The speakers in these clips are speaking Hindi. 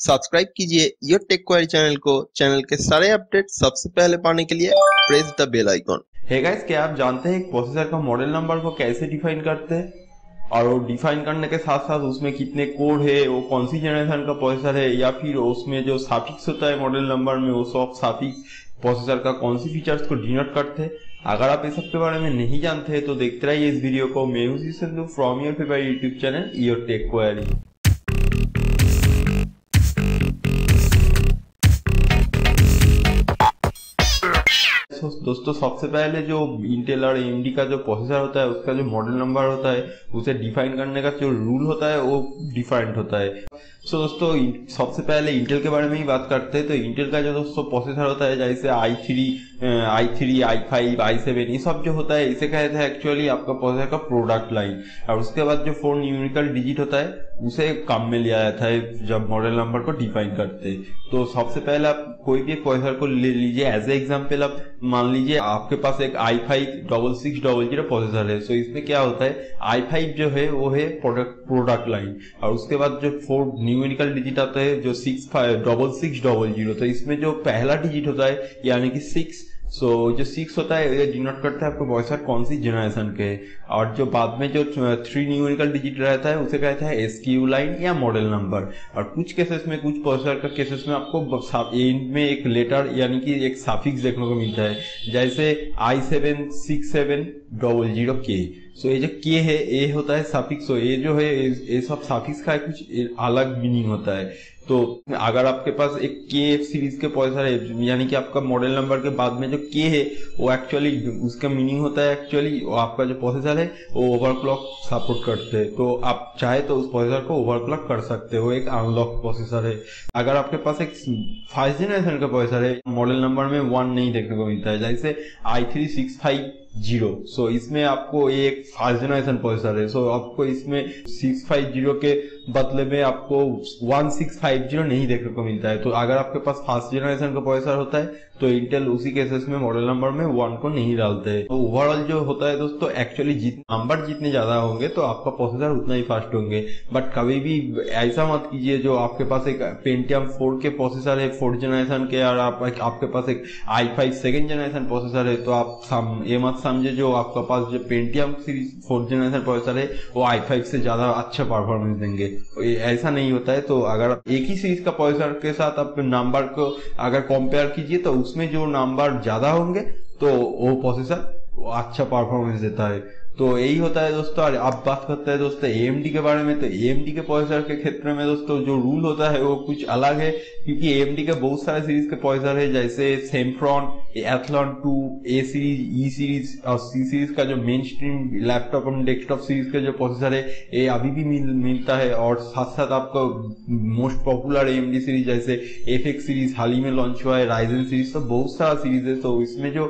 सब्सक्राइब कीजिए योर टेक क्वारी चैनल को। चैनल के सारे अपडेट सबसे पहले पाने के लिए press the bell icon hey guys क्या आप जानते हैं प्रोसेसर का मॉडल नंबर को कैसे डिफाइन करते हैं? और वो डिफाइन करने के साथ साथ उसमें कितने कोड है, वो कौन सी जनरेशन का प्रोसेसर है, या फिर उसमें जो साफिक्स होता है मॉडल नंबर में, वो सब साफिक्स प्रोसेसर का कौन सी फीचर्स को डिनोट करते हैं? अगर आप इस सब के बारे में नहीं जानते हैं तो देखते रहिए इस वीडियो को। मैं हूँ from your favourite YouTube channel your tech query दोस्तों, सबसे पहले जो इंटेल और एम का जो प्रोसेसर होता है, उसका जो मॉडल नंबर होता है, उसे डिफाइन करने का जो रूल होता है, वो डिफाइंड होता है। सो so, दोस्तों सबसे पहले इंटेल के बारे में ही बात करते हैं। तो इंटेल का जो दोस्तों प्रोसेसर होता है जैसे I three I three I five I seven ये सब जो होता है इसे कहते हैं एक्चुअली आपका प्रोसेसर का प्रोडक्ट लाइन और उसके बाद जो फोर न्यूमेरिकल डिजिट होता है उसे काम में लिया जाता है जब मॉडल नंबर को डिफाइन करते हैं। तो सबसे पहले आप कोई भी प्रोसेसर को ले लीजिए। एज ए एग्ज़ाम्पल आप मान लीजिए आपके पास एक I five double six double zero processor है। सो इसमें क्या होता है आई फाइव जो है वो है प्रोडक्ट प्रोडक्ट लाइन और उसके बाद जो फोर न्यूमेरिकल डिजिट आता है जो six five double six double zero तो इसमें जो पहला डिजिट होता है यानी कि सिक्स सो so, जो सिक्स होता है ये डिनोट करता है आपको वॉइसर कौन सी जनरेशन के। और जो बाद में जो थ्री न्यूमेरिकल डिजिट रहता है उसे कहता है एस क्यू लाइन या मॉडल नंबर और कुछ केसेस में कुछ प्रोसेसर का केसेस में आपको एंड में एक लेटर यानी कि एक साफिक्स देखने को मिलता है जैसे I seven six seven double zero के सो ये जो के है ए होता है साफिक्स। तो ये जो है, ये सब साफिक्स का कुछ अलग मीनिंग होता है। तो अगर आपके पास एक के एफ़ सीरीज़ के प्रोसेसर है, यानी कि आपका मॉडल नंबर के बाद में जो के है, वो एक्चुअली उसका मीनिंग होता है एक्चुअली आपका जो प्रोसेसर है, वो ओवरक्लॉक सपोर्ट करते हैं। तो आप चाहे तो उस प्रोसेसर को ओवरक्लॉक कर सकते हो, एक अनलॉक प्रोसेसर है। अगर आपके पास एक फाइव जनरेशन का प्रोसेसर है मॉडल नंबर में वन नहीं देखने को मिलता है। जैसे I three six five zero. So इसमें आपको एक फास्ट जनरेशन प्रोसेसर है। सो आपको इसमें सिक्स फाइव ज़ीरो के बदले में आपको वन सिक्स फाइव ज़ीरो नहीं देखने को मिलता है। तो अगर आपके पास फास्ट जनरेशन का प्रोसेसर होता है तो इंटेल उसी केसेस में मॉडल नंबर में वन को नहीं डालते। तो ओवरऑल जो होता है दोस्तों एक्चुअली जित नंबर जितने ज़्यादा होंगे तो आपका प्रोसेसर उतना ही फास्ट होंगे। बट कभी भी ऐसा मत कीजिए जो आपके पास एक पेंटियम फोर के प्रोसेसर है फोर्थ जनरेशन के और आप, आपके पास एक I five second generation processor है तो आप ये मत समझे जो आपके पास जो Pentium series fourth generation processor है वो आई फाइव से ज़्यादा अच्छा परफॉर्मेंस देंगे। ऐसा नहीं होता है तो अगर एक ही सीरीज़ का प्रोसेसर के साथ आप नंबर को अगर कंपेयर कीजिए तो उसमें जो नंबर ज़्यादा होंगे तो वो प्रोसेसर अच्छा परफॉर्मेंस देता है। तो यही होता है दोस्तों और आप बात करते हैं दोस्तों ए के बारे में। तो ए के प्रोसेसर के क्षेत्र में दोस्तों जो रूल होता है वो कुछ अलग है क्योंकि एएमडी के बहुत सारे सीरीज़ के प्रोसेसर है जैसे Sempron Athlon two A series E series और सी सीरीज़ का जो मेन स्ट्रीम लैपटॉप और डेस्कटॉप सीरीज़ का जो प्रोसेसर है ये अभी भी मिल, मिलता है। और साथ साथ आपको मोस्ट पॉपुलर ए सीरीज़ जैसे एफएक्स सीरीज़ हाल ही में लॉन्च हुआ है राइजन सीरीज़ तो बहुत सारा सीरीज़ है। तो इसमें जो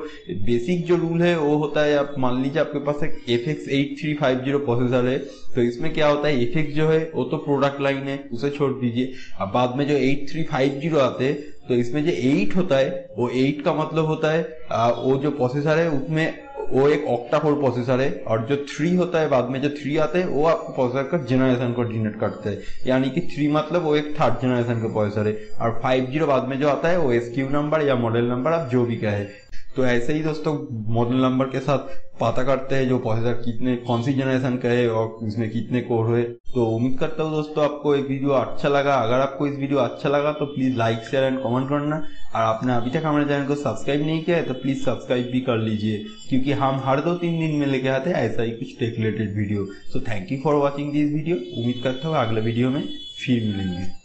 बेसिक जो रूल है वो होता है आप मान लीजिए आपके पास एक F X eight three five zero processor है तो इसमें क्या होता है एफ़ एक्स जो है वो तो प्रोडक्ट लाइन है उसे छोड़ दीजिए। अब बाद में जो एट थ्री फाइव ज़ीरो आते हैं तो इसमें जो एट होता है वो एट का मतलब होता है आ, वो जो प्रोसेसर है उसमें वो एक ऑक्टा कोर प्रोसेसर है और जो थ्री होता है बाद में जो थ्री आते हैं वो आपको प्रोसेसर का जनरेशन को डिनोट करते हैं। यानी कि थ्री मतलब वो एक थर्ड जनरेशन का प्रोसेसर है और फाइव ज़ीरो बाद में जो आता है वो एस नंबर या मॉडल नंबर आप जो भी कहे। तो ऐसे ही दोस्तों मॉडल नंबर के साथ पता करते हैं जो प्रोसेसर कितने, कौन सी जनरेशन का है और उसमें कितने कोर हुए। तो उम्मीद करता हूँ दोस्तों आपको एक वीडियो अच्छा लगा। अगर आपको इस वीडियो अच्छा लगा तो please like share and comment करना। और आपने अभी तक हमारे चैनल को सब्सक्राइब नहीं किया है तो प्लीज़ सब्सक्राइब भी कर लीजिए। क्योंकि हम हर दो तीन दिन में लेके आते हैं ऐसा ही कुछ tech related video so thank you for watching this video उम्मीद करता हूँ अगले वीडियो में फिर मिलेंगे।